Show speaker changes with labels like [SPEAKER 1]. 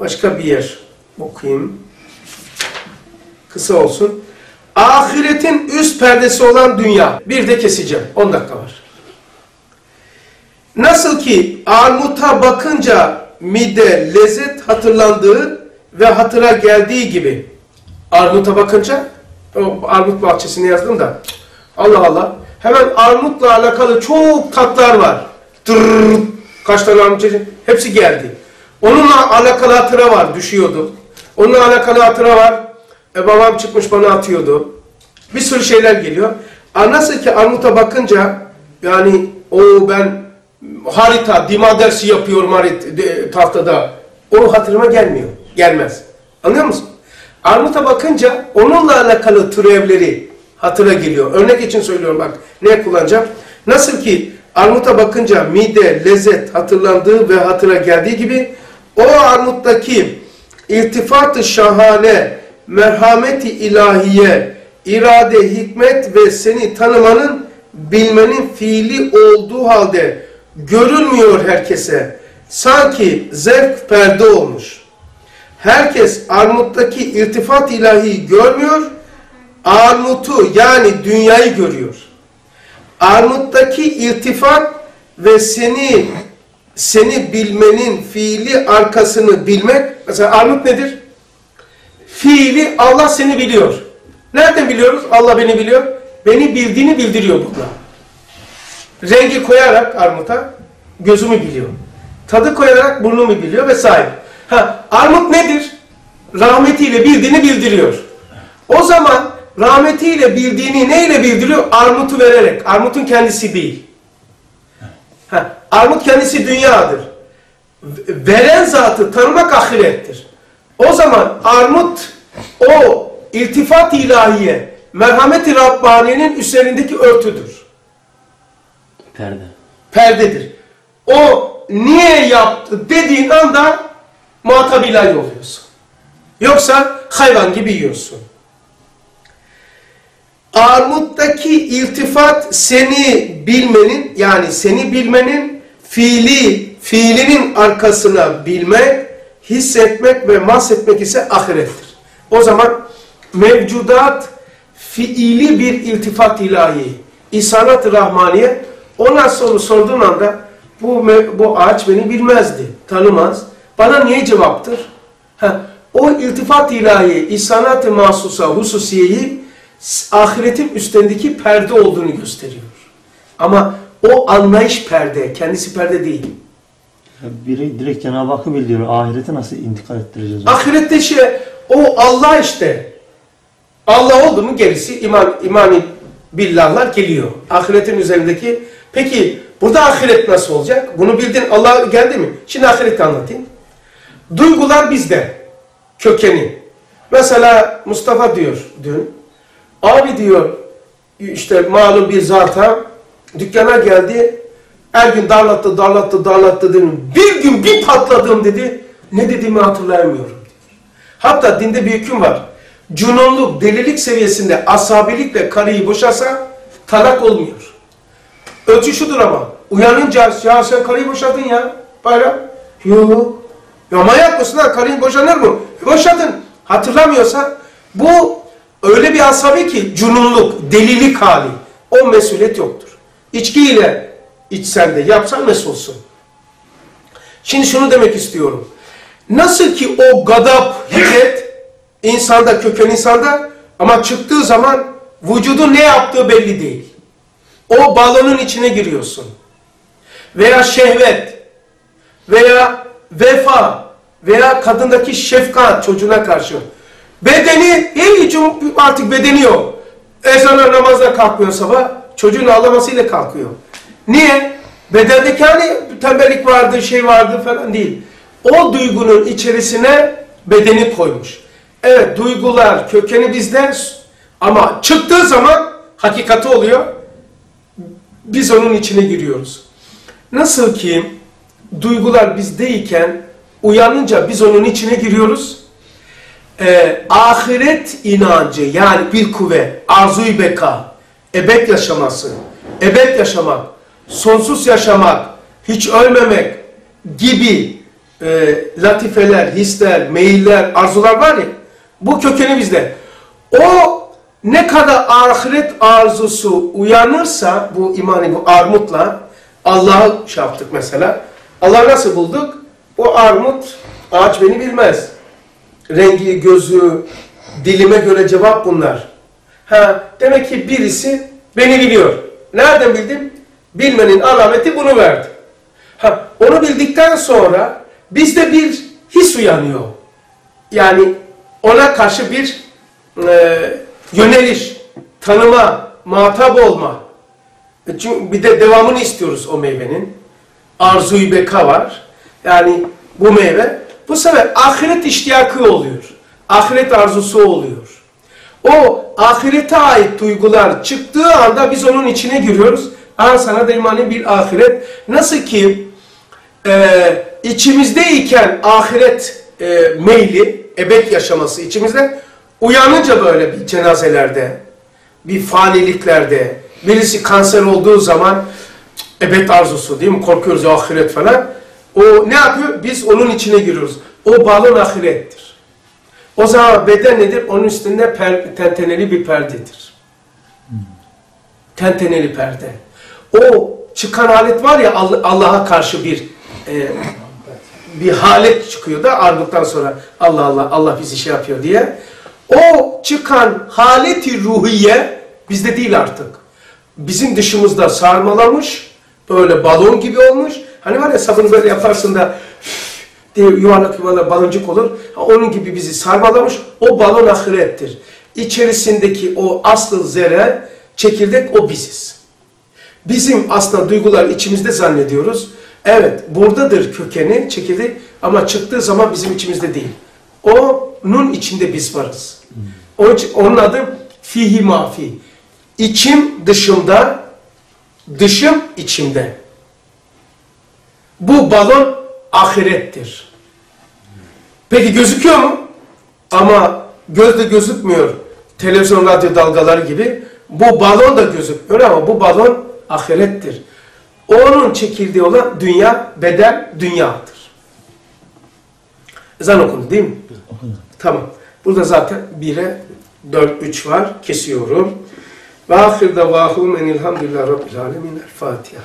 [SPEAKER 1] başka bir yer okuyayım. Kısa olsun. Ahiretin üst perdesi olan dünya. Bir de keseceğim. 10 dakika var. Nasıl ki armuta bakınca mide lezzet hatırlandığı ve hatıra geldiği gibi armuta bakınca o armut bahçesini yazdım da Allah Allah hemen armutla alakalı çok tatlar var. Tırrrr, kaç tane armut çeşidi? Hepsi geldi. Onunla alakalı hatıra var düşüyordu. Onunla alakalı hatıra var. E, babam çıkmış bana atıyordu. Bir sürü şeyler geliyor. A, nasıl ki armuta bakınca yani o ben harita, dima dersi yapıyorum harit, de, tahtada. O hatırıma gelmiyor. Gelmez. Anlıyor musun? Armuta bakınca onunla alakalı türevleri hatıra geliyor. Örnek için söylüyorum bak. Ne kullanacağım? Nasıl ki armuta bakınca mide, lezzet hatırlandığı ve hatıra geldiği gibi o armuttaki irtifat-ı şahane, merhameti ilahiye, irade, hikmet ve seni tanımanın, bilmenin fiili olduğu halde görünmüyor herkese. Sanki zevk perde olmuş. Herkes armuttaki irtifat ilahi görmüyor, armutu yani dünyayı görüyor. Armuttaki irtifat ve seni seni bilmenin fiili arkasını bilmek. Mesela armut nedir? Fiili Allah seni biliyor. Nereden biliyoruz? Allah beni biliyor. Beni bildiğini bildiriyor burada. Rengi koyarak armuta gözümü biliyor. Tadı koyarak burnumu biliyor vesaire. Ha, armut nedir? Rahmetiyle bildiğini bildiriyor. O zaman rahmetiyle bildiğini neyle bildiriyor? Armutu vererek. Armutun kendisi değil. Ha, armut kendisi dünyadır. Veren zatı tanımak ahirettir. O zaman armut o irtifat ilahiye, merhamet-i Rabbaniye'nin üzerindeki örtüdür.
[SPEAKER 2] Perde.
[SPEAKER 1] Perdedir. O niye yaptı dediğin anda muhatap ilahi oluyorsun. Yoksa hayvan gibi yiyorsun. Armuttaki iltifat seni bilmenin yani seni bilmenin fiili, fiilinin arkasına bilmek, hissetmek ve mahsetmek ise ahirettir. O zaman mevcudat fiili bir iltifat ilahi, isanat-ı rahmaniye ona soru sorduğun anda bu, bu ağaç beni bilmezdi, tanımaz. Bana niye cevaptır? Ha, o iltifat ilahi, isanat-ı mahsusa, hususiyeyi ahiretin üstündeki perde olduğunu gösteriyor. Ama o anlayış perde, kendisi perde değil.
[SPEAKER 2] Biri direkt Cenab-ı Hakk'ı bildiriyor. Ahirete nasıl intikal ettireceğiz? onu?
[SPEAKER 1] Ahirette şey, o Allah işte. Allah oldu mu gerisi iman, imani billahlar geliyor. Ahiretin üzerindeki. Peki burada ahiret nasıl olacak? Bunu bildin Allah geldi mi? Şimdi ahireti anlatayım. Duygular bizde. Kökeni. Mesela Mustafa diyor dün. Abi diyor işte malum bir zata dükkana geldi. Her gün darlattı, darlattı, darlattı dedim. Bir gün bir patladım dedi. Ne dediğimi hatırlayamıyorum. Hatta dinde bir hüküm var. Cununluk, delilik seviyesinde asabilikle karıyı boşasa talak olmuyor. Ölçü şudur ama. Uyanınca ya sen karıyı boşadın ya. Bayram. Yok. Ya manyak mısın lan? Karıyı boşanır mı? Boşadın. Hatırlamıyorsa bu öyle bir asabi ki cununluk, delilik hali. O mesuliyet yoktur. İçkiyle içsen de yapsan mesulsun. Şimdi şunu demek istiyorum. Nasıl ki o gadap, hiddet insanda, köken insanda ama çıktığı zaman vücudun ne yaptığı belli değil. O balonun içine giriyorsun. Veya şehvet veya vefa veya kadındaki şefkat çocuğuna karşı. Bedeni hiç artık bedeni yok. Ezana namazla kalkmıyor sabah. Çocuğun ağlamasıyla kalkıyor. Niye? Bedendeki hani tembellik vardı, şey vardı falan değil. O duygunun içerisine bedeni koymuş. Evet duygular kökeni bizde ama çıktığı zaman hakikati oluyor. Biz onun içine giriyoruz. Nasıl ki duygular bizdeyken uyanınca biz onun içine giriyoruz. Ee, ahiret inancı yani bir kuvve, arzu beka, ebed yaşaması, ebed yaşamak, sonsuz yaşamak, hiç ölmemek gibi e, latifeler, hisler, meyiller, arzular var ya, bu kökeni bizde. O ne kadar ahiret arzusu uyanırsa bu imani bu armutla Allah'ı şey yaptık mesela. Allah'ı nasıl bulduk? O armut ağaç beni bilmez. Rengi, gözü, dilime göre cevap bunlar. Ha, demek ki birisi beni biliyor. Nereden bildim? Bilmenin alameti bunu verdi. Ha, onu bildikten sonra bizde bir his uyanıyor. Yani ona karşı bir e, yöneliş, tanıma, muhatap olma. E Çünkü bir de devamını istiyoruz o meyvenin. Arzu-i beka var. Yani bu meyve bu sefer ahiret iştiyakı oluyor. Ahiret arzusu oluyor. O ahirete ait duygular çıktığı anda biz onun içine giriyoruz. Aha sana da bir ahiret. Nasıl ki e, içimizdeyken ahiret e, meyli, ebed yaşaması içimizde uyanınca böyle bir cenazelerde, bir faniliklerde, birisi kanser olduğu zaman ebed arzusu değil mi? Korkuyoruz ahiret falan. O ne yapıyor? Biz onun içine giriyoruz. O balon ahirettir. O zaman beden nedir? Onun üstünde per, tenteneli bir perdedir. Tenteneli perde. O çıkan alet var ya Allah- Allah'a karşı bir e, bir halet çıkıyor da ardından sonra Allah Allah Allah bizi şey yapıyor diye. O çıkan haleti ruhiye bizde değil artık. Bizim dışımızda sarmalamış, böyle balon gibi olmuş. Hani var ya sabunu böyle yaparsın da yuvarlak yuvarlak baloncuk olur. Onun gibi bizi sarmalamış. O balon ahirettir. İçerisindeki o asıl zerre, çekirdek o biziz. Bizim aslında duygular içimizde zannediyoruz. Evet, buradadır kökeni, çekirdek ama çıktığı zaman bizim içimizde değil. Onun içinde biz varız. Onun, için, onun adı fihi mafi. İçim dışımda, dışım içimde. Bu balon ahirettir. Peki gözüküyor mu? Ama gözde gözükmüyor. Televizyon, radyo dalgaları gibi. Bu balon da gözükmüyor ama bu balon ahirettir. Onun çekildiği olan dünya, beden dünyadır. Ezan okundu değil mi? Tamam. Burada zaten 1'e 4, 3 var. Kesiyorum. Ve ahir davahum enilhamdülillah rabbil alemin. El Fatiha.